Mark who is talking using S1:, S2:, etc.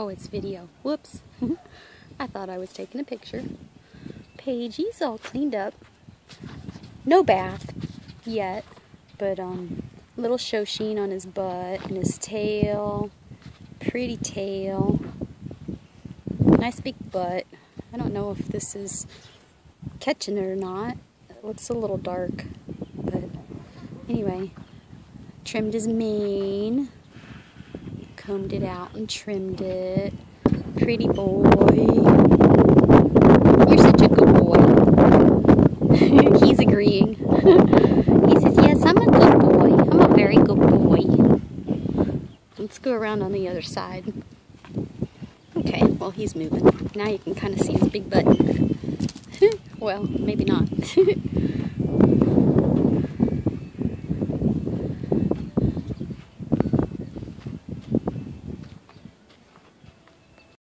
S1: Oh, it's video. Whoops. I thought I was taking a picture. Pagey's all cleaned up. No bath yet, but um, little show sheen on his butt and his tail. Pretty tail. Nice big butt. I don't know if this is catching it or not. It looks a little dark, but anyway, trimmed his mane combed it out and trimmed it. Pretty boy. You're such a good boy. He's agreeing. he says, yes, I'm a good boy. I'm a very good boy. Let's go around on the other side. Okay, well, he's moving. Now you can kind of see his big butt. well, maybe not.